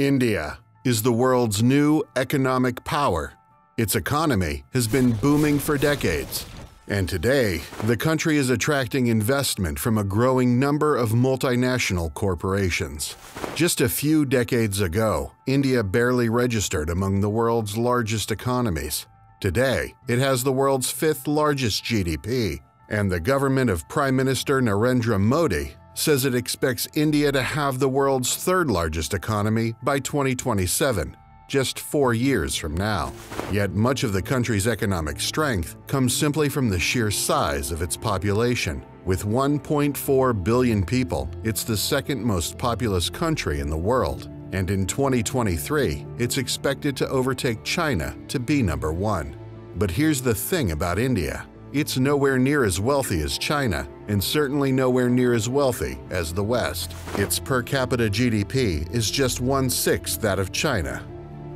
India is the world's new economic power. Its economy has been booming for decades. And today, the country is attracting investment from a growing number of multinational corporations. Just a few decades ago, India barely registered among the world's largest economies. Today, it has the world's fifth largest GDP, and the government of Prime Minister Narendra Modi says it expects India to have the world's third largest economy by 2027, just four years from now. Yet much of the country's economic strength comes simply from the sheer size of its population. With 1.4 billion people, it's the second most populous country in the world. And in 2023, it's expected to overtake China to be number one. But here's the thing about India it's nowhere near as wealthy as China, and certainly nowhere near as wealthy as the West. Its per capita GDP is just one sixth that of China.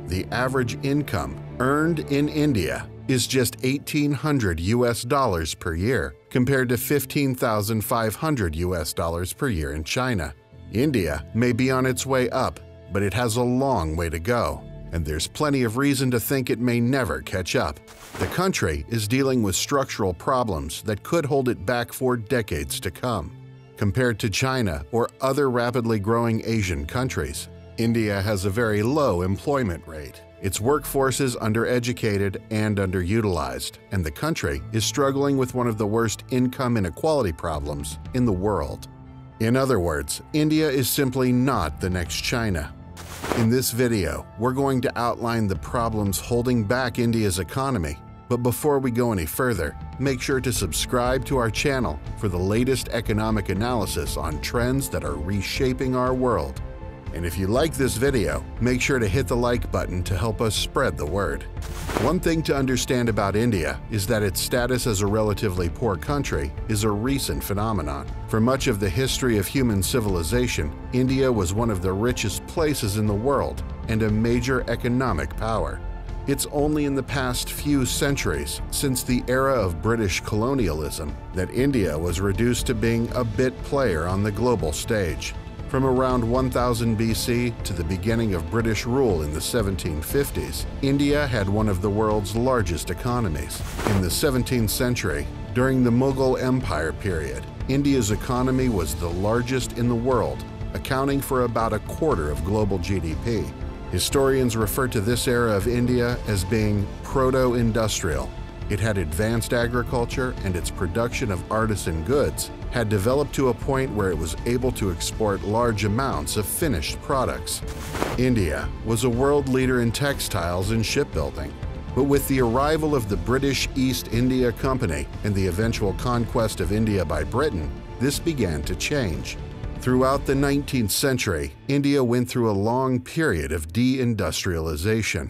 The average income earned in India is just 1800 US dollars per year, compared to 15,500 US dollars per year in China. India may be on its way up, but it has a long way to go and there's plenty of reason to think it may never catch up. The country is dealing with structural problems that could hold it back for decades to come. Compared to China or other rapidly growing Asian countries, India has a very low employment rate. Its workforce is undereducated and underutilized, and the country is struggling with one of the worst income inequality problems in the world. In other words, India is simply not the next China. In this video, we're going to outline the problems holding back India's economy. But before we go any further, make sure to subscribe to our channel for the latest economic analysis on trends that are reshaping our world. And if you like this video, make sure to hit the like button to help us spread the word. One thing to understand about India is that its status as a relatively poor country is a recent phenomenon. For much of the history of human civilization, India was one of the richest places in the world and a major economic power. It's only in the past few centuries, since the era of British colonialism, that India was reduced to being a bit player on the global stage. From around 1000 BC to the beginning of British rule in the 1750s, India had one of the world's largest economies. In the 17th century, during the Mughal Empire period, India's economy was the largest in the world, accounting for about a quarter of global GDP. Historians refer to this era of India as being proto-industrial. It had advanced agriculture and its production of artisan goods had developed to a point where it was able to export large amounts of finished products. India was a world leader in textiles and shipbuilding. But with the arrival of the British East India Company and the eventual conquest of India by Britain, this began to change. Throughout the 19th century, India went through a long period of deindustrialization.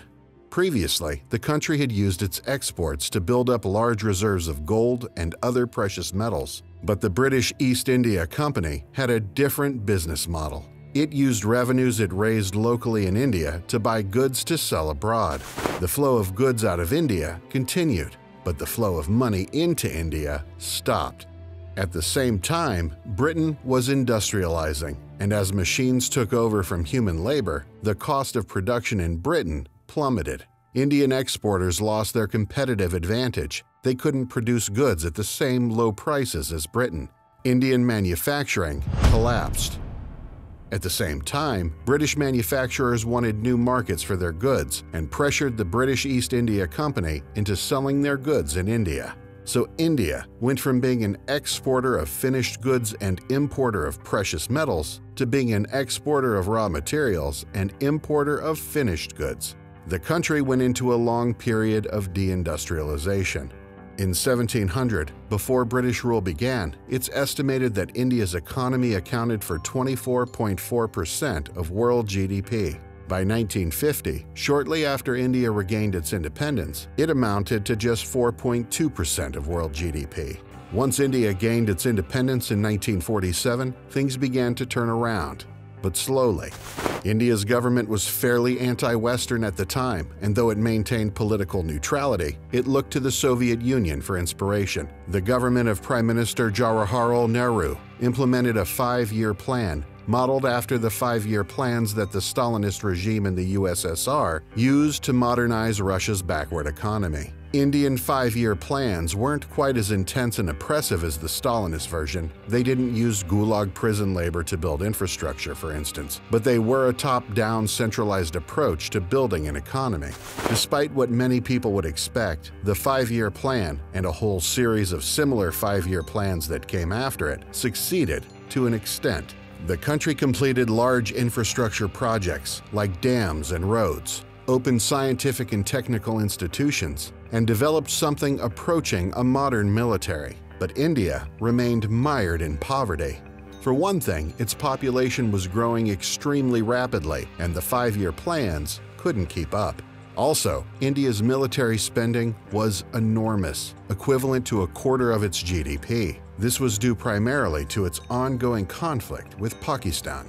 Previously, the country had used its exports to build up large reserves of gold and other precious metals. But the British East India Company had a different business model. It used revenues it raised locally in India to buy goods to sell abroad. The flow of goods out of India continued, but the flow of money into India stopped. At the same time, Britain was industrializing, and as machines took over from human labor, the cost of production in Britain plummeted. Indian exporters lost their competitive advantage. They couldn't produce goods at the same low prices as Britain. Indian manufacturing collapsed. At the same time, British manufacturers wanted new markets for their goods and pressured the British East India Company into selling their goods in India. So India went from being an exporter of finished goods and importer of precious metals to being an exporter of raw materials and importer of finished goods the country went into a long period of deindustrialization. In 1700, before British rule began, it's estimated that India's economy accounted for 24.4% of world GDP. By 1950, shortly after India regained its independence, it amounted to just 4.2% of world GDP. Once India gained its independence in 1947, things began to turn around but slowly. India's government was fairly anti-Western at the time, and though it maintained political neutrality, it looked to the Soviet Union for inspiration. The government of Prime Minister Jawaharlal Nehru implemented a five-year plan modeled after the five-year plans that the Stalinist regime in the USSR used to modernize Russia's backward economy. Indian five-year plans weren't quite as intense and oppressive as the Stalinist version. They didn't use gulag prison labor to build infrastructure, for instance, but they were a top-down centralized approach to building an economy. Despite what many people would expect, the five-year plan and a whole series of similar five-year plans that came after it succeeded to an extent. The country completed large infrastructure projects like dams and roads, opened scientific and technical institutions, and developed something approaching a modern military. But India remained mired in poverty. For one thing, its population was growing extremely rapidly, and the five-year plans couldn't keep up. Also, India's military spending was enormous, equivalent to a quarter of its GDP. This was due primarily to its ongoing conflict with Pakistan.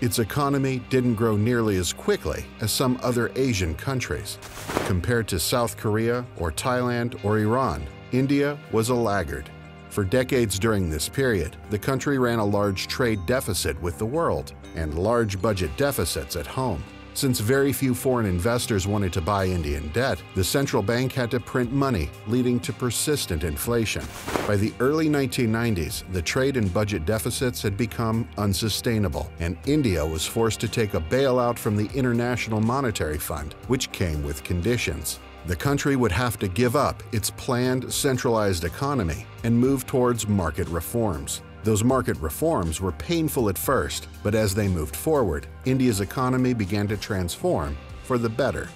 Its economy didn't grow nearly as quickly as some other Asian countries. Compared to South Korea or Thailand or Iran, India was a laggard. For decades during this period, the country ran a large trade deficit with the world and large budget deficits at home. Since very few foreign investors wanted to buy Indian debt, the central bank had to print money, leading to persistent inflation. By the early 1990s, the trade and budget deficits had become unsustainable, and India was forced to take a bailout from the International Monetary Fund, which came with conditions. The country would have to give up its planned centralized economy and move towards market reforms. Those market reforms were painful at first, but as they moved forward, India's economy began to transform for the better.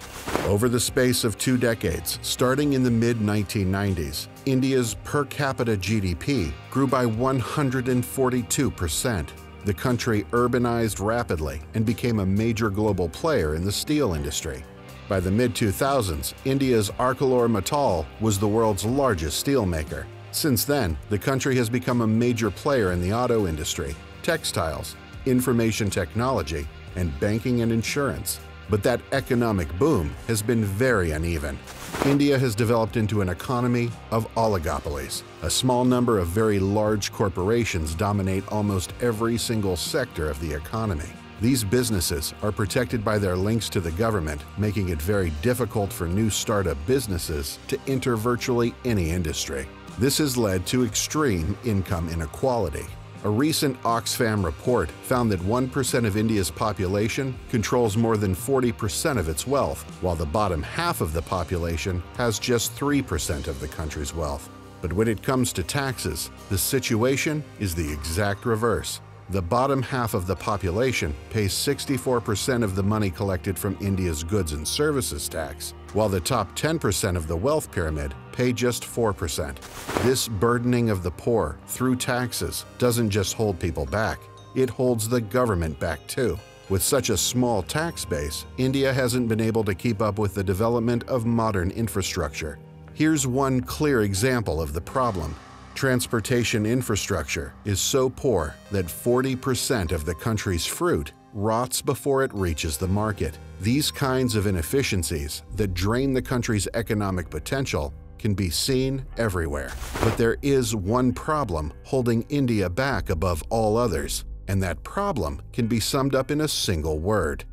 Over the space of two decades, starting in the mid-1990s, India's per capita GDP grew by 142%. The country urbanized rapidly and became a major global player in the steel industry. By the mid-2000s, India's Arcelor Mittal was the world's largest steelmaker, since then, the country has become a major player in the auto industry, textiles, information technology, and banking and insurance. But that economic boom has been very uneven. India has developed into an economy of oligopolies. A small number of very large corporations dominate almost every single sector of the economy. These businesses are protected by their links to the government, making it very difficult for new startup businesses to enter virtually any industry. This has led to extreme income inequality. A recent Oxfam report found that 1% of India's population controls more than 40% of its wealth, while the bottom half of the population has just 3% of the country's wealth. But when it comes to taxes, the situation is the exact reverse. The bottom half of the population pays 64% of the money collected from India's goods and services tax, while the top 10% of the wealth pyramid pay just 4%. This burdening of the poor through taxes doesn't just hold people back, it holds the government back too. With such a small tax base, India hasn't been able to keep up with the development of modern infrastructure. Here's one clear example of the problem. Transportation infrastructure is so poor that 40% of the country's fruit rots before it reaches the market. These kinds of inefficiencies that drain the country's economic potential can be seen everywhere. But there is one problem holding India back above all others, and that problem can be summed up in a single word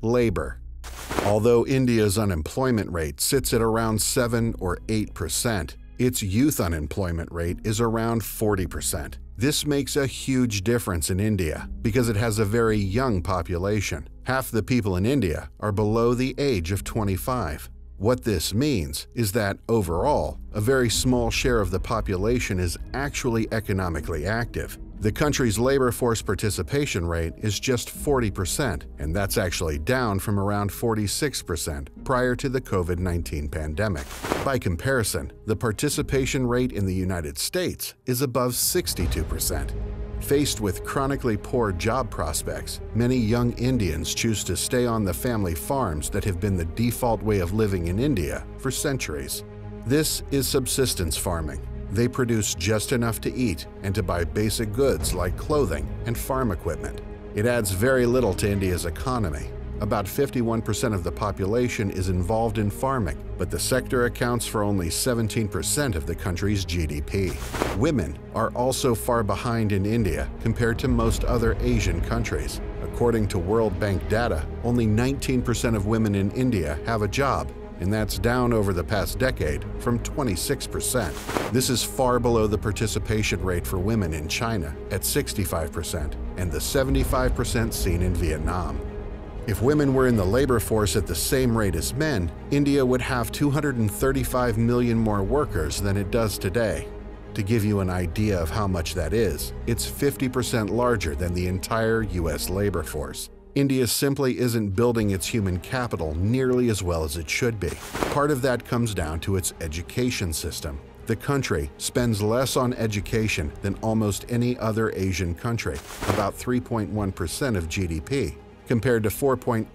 labor. Although India's unemployment rate sits at around 7 or 8 percent, its youth unemployment rate is around 40%. This makes a huge difference in India because it has a very young population. Half the people in India are below the age of 25. What this means is that, overall, a very small share of the population is actually economically active, the country's labor force participation rate is just 40%, and that's actually down from around 46% prior to the COVID-19 pandemic. By comparison, the participation rate in the United States is above 62%. Faced with chronically poor job prospects, many young Indians choose to stay on the family farms that have been the default way of living in India for centuries. This is subsistence farming, they produce just enough to eat and to buy basic goods like clothing and farm equipment. It adds very little to India's economy. about 51% of the population is involved in farming, but the sector accounts for only 17% of the country's GDP. Women are also far behind in India compared to most other Asian countries. According to World Bank data, only 19% of women in India have a job, and that's down over the past decade from 26%. This is far below the participation rate for women in China at 65% and the 75% seen in Vietnam. If women were in the labor force at the same rate as men, India would have 235 million more workers than it does today. To give you an idea of how much that is, it's 50% larger than the entire US labor force. India simply isn't building its human capital nearly as well as it should be. Part of that comes down to its education system. The country spends less on education than almost any other Asian country, about 3.1% of GDP, compared to 4.8%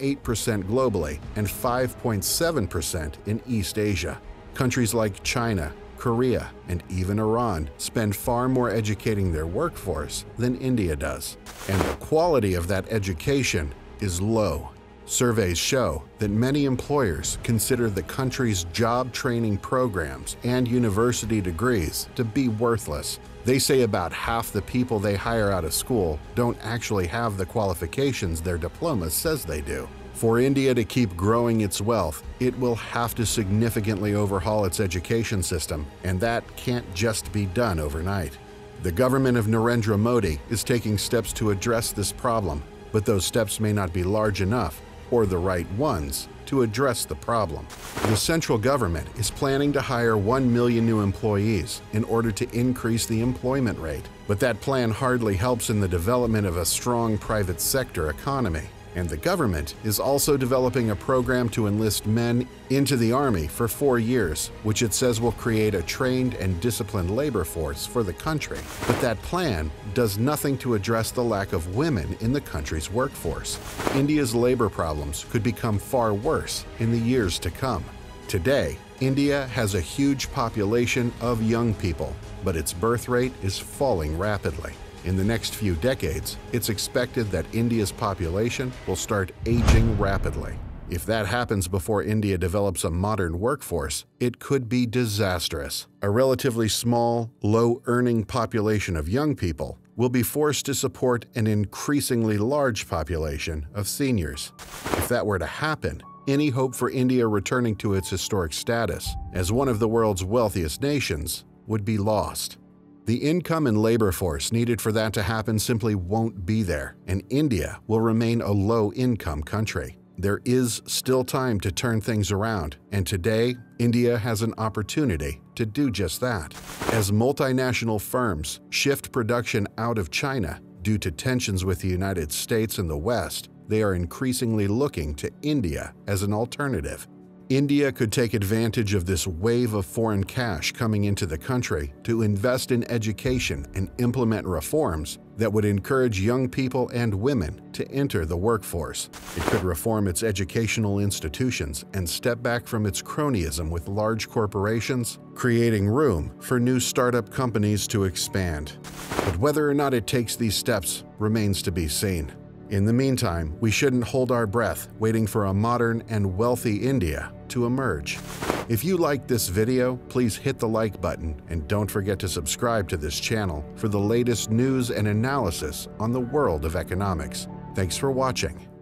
globally and 5.7% in East Asia. Countries like China, Korea, and even Iran spend far more educating their workforce than India does. And the quality of that education is low. Surveys show that many employers consider the country's job training programs and university degrees to be worthless. They say about half the people they hire out of school don't actually have the qualifications their diploma says they do. For India to keep growing its wealth, it will have to significantly overhaul its education system, and that can't just be done overnight. The government of Narendra Modi is taking steps to address this problem, but those steps may not be large enough, or the right ones, to address the problem. The central government is planning to hire 1 million new employees in order to increase the employment rate, but that plan hardly helps in the development of a strong private sector economy. And the government is also developing a program to enlist men into the Army for four years, which it says will create a trained and disciplined labor force for the country. But that plan does nothing to address the lack of women in the country's workforce. India's labor problems could become far worse in the years to come. Today, India has a huge population of young people, but its birth rate is falling rapidly. In the next few decades, it's expected that India's population will start aging rapidly. If that happens before India develops a modern workforce, it could be disastrous. A relatively small, low-earning population of young people will be forced to support an increasingly large population of seniors. If that were to happen, any hope for India returning to its historic status as one of the world's wealthiest nations would be lost. The income and labor force needed for that to happen simply won't be there, and India will remain a low-income country. There is still time to turn things around, and today, India has an opportunity to do just that. As multinational firms shift production out of China due to tensions with the United States and the West, they are increasingly looking to India as an alternative. India could take advantage of this wave of foreign cash coming into the country to invest in education and implement reforms that would encourage young people and women to enter the workforce. It could reform its educational institutions and step back from its cronyism with large corporations, creating room for new startup companies to expand. But whether or not it takes these steps remains to be seen. In the meantime, we shouldn't hold our breath waiting for a modern and wealthy India to emerge. If you liked this video, please hit the like button and don't forget to subscribe to this channel for the latest news and analysis on the world of economics. Thanks for watching.